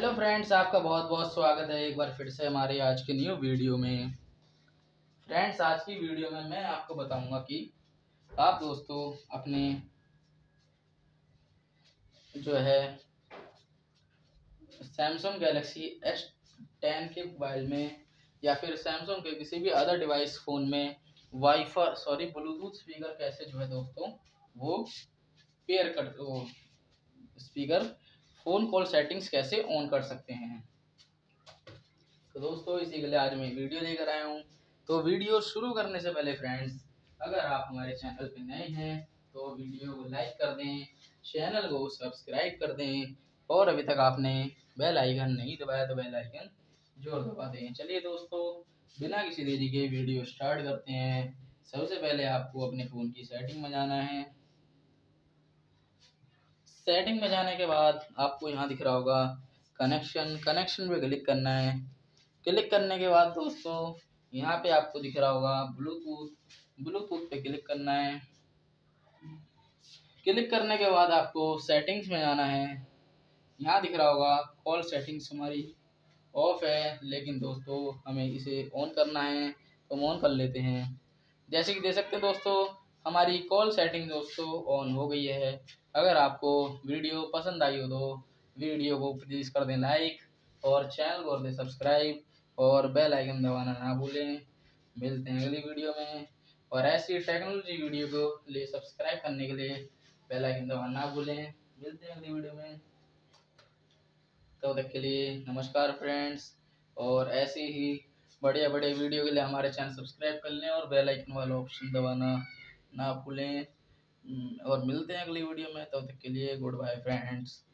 Hello friends, आपका बहुत बहुत स्वागत है एक बार फिर से हमारे आज के न्यू वीडियो में। फ्रेंड्स, आज की वीडियो में मैं आपको बताऊँगा कि आप दोस्तों अपने जो है सैमसंग गैलेक्सी एस टेन के मोबाइल में या फिर सैमसंग के किसी भी अदर डिवाइस फ़ोन में वाईफाई सॉरी ब्लूटूथ स्पीकर कैसे जो है दोस्तों, वो पेयर कर स्पीकर फ़ोन कॉल सेटिंग्स कैसे ऑन कर सकते हैं? तो दोस्तों, इसी के लिए आज मैं वीडियो लेकर आया हूँ। तो वीडियो शुरू करने से पहले फ्रेंड्स अगर आप हमारे चैनल पर नए हैं तो वीडियो को लाइक कर दें चैनल को सब्सक्राइब कर दें, और अभी तक आपने बेल आइकन नहीं दबाया तो बेल आइकन ज़ोर दबा दें। चलिए दोस्तों, बिना किसी देरी के वीडियो स्टार्ट करते हैं। सबसे पहले आपको अपने फ़ोन की सेटिंग में जाना है। सेटिंग में जाने के बाद आपको यहाँ दिख रहा होगा कनेक्शन कनेक्शन पे क्लिक करना है। क्लिक करने के बाद दोस्तों, यहाँ पे आपको दिख रहा होगा ब्लूटूथ ब्लूटूथ पे क्लिक करना है। क्लिक करने के बाद आपको सेटिंग्स में जाना है। यहाँ दिख रहा होगा कॉल सेटिंग्स हमारी ऑफ़ है, लेकिन दोस्तों हमें इसे ऑन करना है। तो हम ऑन कर लेते हैं। जैसे कि देख सकते हैं दोस्तों हमारी कॉल सेटिंग दोस्तों ऑन हो गई है। अगर आपको वीडियो पसंद आई हो तो वीडियो को प्लीज़ कर दें लाइक और चैनल को कर दें सब्सक्राइब और बेल आइकन दबाना ना भूलें। मिलते हैं अगली वीडियो में और ऐसी टेक्नोलॉजी वीडियो को लिए सब्सक्राइब करने के लिए बेल आइकन दबाना ना भूलें। मिलते हैं अगली वीडियो में। तब तक के लिए नमस्कार फ्रेंड्स और ऐसे ही बढ़िया बढ़िया वीडियो के लिए हमारे चैनल सब्सक्राइब कर लें और बेल आइकन वाला ऑप्शन दबाना ना भूलें। और मिलते हैं अगली वीडियो में। तब तो तक के लिए गुड बाय फ्रेंड्स